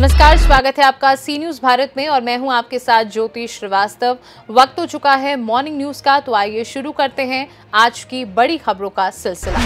नमस्कार, स्वागत है आपका सी न्यूज़ भारत में और मैं हूँ आपके साथ ज्योति श्रीवास्तव। वक्त हो चुका है मॉर्निंग न्यूज़ का तो आइए शुरू करते हैं आज की बड़ी खबरों का सिलसिला।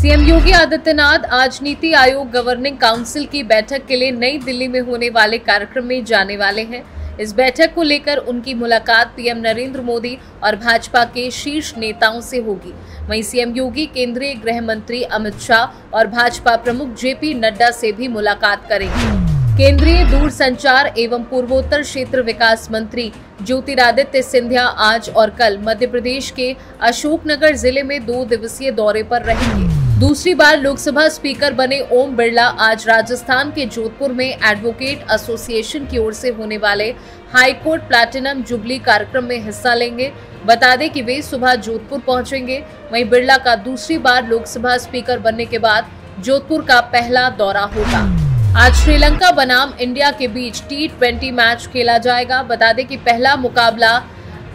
सीएम योगी आदित्यनाथ आज नीति आयोग गवर्निंग काउंसिल की बैठक के लिए नई दिल्ली में होने वाले कार्यक्रम में जाने वाले हैं। इस बैठक को लेकर उनकी मुलाकात पीएम नरेंद्र मोदी और भाजपा के शीर्ष नेताओं से होगी। वहीं सीएम योगी, केंद्रीय गृह मंत्री अमित शाह और भाजपा प्रमुख जेपी नड्डा से भी मुलाकात करेंगे। केंद्रीय दूरसंचार एवं पूर्वोत्तर क्षेत्र विकास मंत्री ज्योतिरादित्य सिंधिया आज और कल मध्य प्रदेश के अशोकनगर ज़िले में दो दिवसीय दौरे पर रहेंगे। दूसरी बार लोकसभा स्पीकर बने ओम बिरला आज राजस्थान के जोधपुर में एडवोकेट एसोसिएशन की ओर से होने वाले हाईकोर्ट प्लैटिनम जुबली कार्यक्रम में हिस्सा लेंगे। बता दें कि वे सुबह जोधपुर पहुँचेंगे। वहीं बिरला का दूसरी बार लोकसभा स्पीकर बनने के बाद जोधपुर का पहला दौरा होगा। आज श्रीलंका बनाम इंडिया के बीच टी ट्वेंटी मैच खेला जाएगा। बता दें कि पहला मुकाबला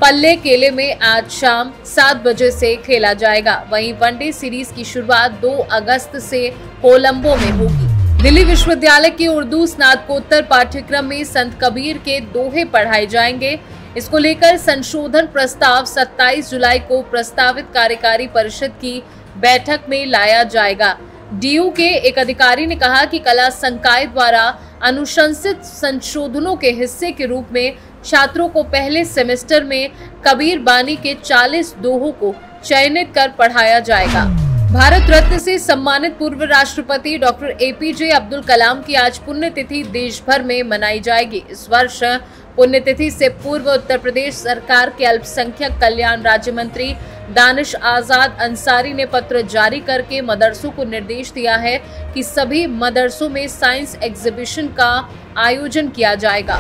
पल्ले केले में आज शाम सात बजे से खेला जाएगा। वहीं वनडे सीरीज़ की शुरुआत 2 अगस्त से कोलंबो में होगी। दिल्ली विश्वविद्यालय के उर्दू स्नातकोत्तर पाठ्यक्रम में संत कबीर के दोहे पढ़ाए जाएँगे। इसको लेकर संशोधन प्रस्ताव 27 जुलाई को प्रस्तावित कार्यकारी परिषद की बैठक में लाया जाएगा। डीयू के एक अधिकारी ने कहा कि कला संकाय द्वारा अनुशंसित संशोधनों के हिस्से के रूप में छात्रों को पहले सेमेस्टर में कबीर बानी के 40 दोहों को चयनित कर पढ़ाया जाएगा। भारत रत्न से सम्मानित पूर्व राष्ट्रपति डॉक्टर एपीजे अब्दुल कलाम की आज पुण्यतिथि देश भर में मनाई जाएगी। इस वर्ष पुण्यतिथि से पूर्व उत्तर प्रदेश सरकार के अल्पसंख्यक कल्याण राज्य मंत्री दानिश आज़ाद अंसारी ने पत्र जारी करके मदरसों को निर्देश दिया है कि सभी मदरसों में साइंस एग्जीबिशन का आयोजन किया जाएगा।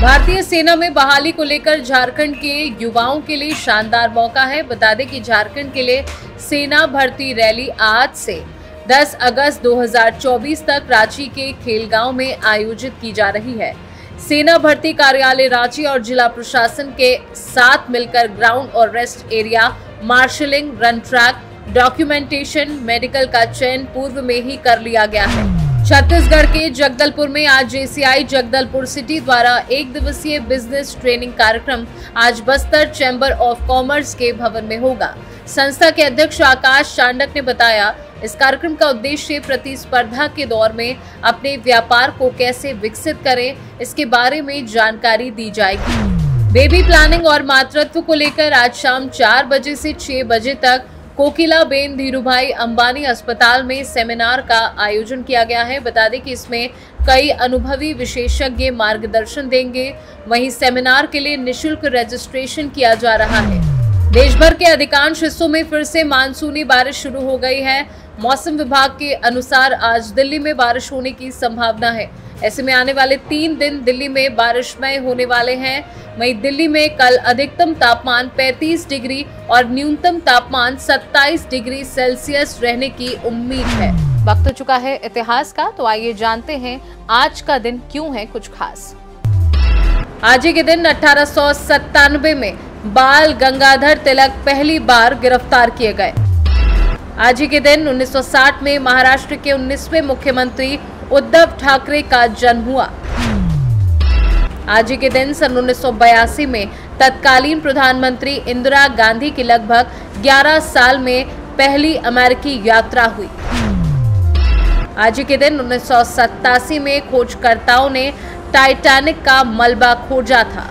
भारतीय सेना में बहाली को लेकर झारखंड के युवाओं के लिए शानदार मौका है। बता दें कि झारखंड के लिए सेना भर्ती रैली आज से 10 अगस्त 2024 तक रांची के खेलगांव में आयोजित की जा रही है। सेना भर्ती कार्यालय रांची और जिला प्रशासन के साथ मिलकर ग्राउंड और rest area, marshalling, run track, documentation, medical का चयन पूर्व में ही कर लिया गया है। छत्तीसगढ़ के जगदलपुर में आज जेसीआई जगदलपुर सिटी द्वारा एक दिवसीय बिज़नेस ट्रेनिंग कार्यक्रम आज बस्तर चैम्बर ऑफ़ कॉमर्स के भवन में होगा। संस्था के अध्यक्ष आकाश चांडक ने बताया इस कार्यक्रम का उद्देश्य प्रतिस्पर्धा के दौर में अपने व्यापार को कैसे विकसित करें, इसके बारे में जानकारी दी जाएगी। बेबी प्लानिंग और मातृत्व को लेकर आज शाम चार बजे से छह बजे तक कोकिला बेन धीरूभाई अंबानी अस्पताल में सेमिनार का आयोजन किया गया है। बता दें कि इसमें कई अनुभवी विशेषज्ञ मार्गदर्शन देंगे। वहीं सेमिनार के लिए निशुल्क रजिस्ट्रेशन किया जा रहा है। देश भर के अधिकांश हिस्सों में फिर से मानसूनी बारिश शुरू हो गई है। मौसम विभाग के अनुसार आज दिल्ली में बारिश होने की संभावना है। ऐसे में आने वाले तीन दिन दिल्ली में बारिशमय होने वाले हैं। वहीं दिल्ली में कल अधिकतम तापमान 35 डिग्री और न्यूनतम तापमान 27 डिग्री सेल्सियस रहने की उम्मीद है। वक्त हो चुका है इतिहास का तो आइए जानते हैं आज का दिन क्यों है कुछ खास। आज के दिन अठारह सौ सत्तानवे में बाल गंगाधर तिलक पहली बार गिरफ़्तार किए गए। आज ही के दिन 1960 में महाराष्ट्र के 19वें मुख्यमंत्री उद्धव ठाकरे का जन्म हुआ। आज ही के दिन सन 1982 में तत्कालीन प्रधानमंत्री इंदिरा गांधी की लगभग 11 साल में पहली अमेरिकी यात्रा हुई। आज ही के दिन उन्नीस सौ सत्तासी में खोजकर्ताओं ने टाइटैनिक का मलबा खोजा था।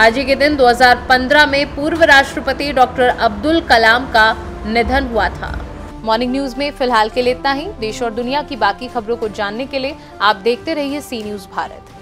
आज ही के दिन 2015 में पूर्व राष्ट्रपति डॉक्टर अब्दुल कलाम का निधन हुआ था। मॉर्निंग न्यूज़ में फ़िलहाल के लिए इतना ही। देश और दुनिया की बाकी खबरों को जानने के लिए आप देखते रहिए सी न्यूज़ भारत।